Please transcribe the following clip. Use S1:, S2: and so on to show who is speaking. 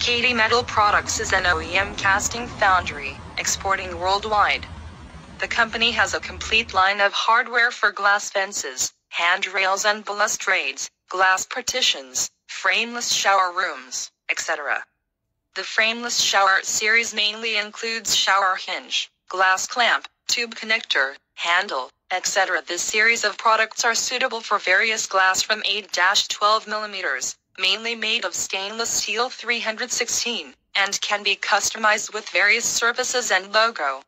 S1: Kaidi Metal Products is an OEM casting foundry, exporting worldwide. The company has a complete line of hardware for glass fences, handrails and balustrades, glass partitions, frameless shower rooms, etc. The frameless shower series mainly includes shower hinge, glass clamp, tube connector, handle, etc. This series of products are suitable for various glass from 8-12 mm, mainly made of stainless steel 316, and can be customized with various surfaces and logo.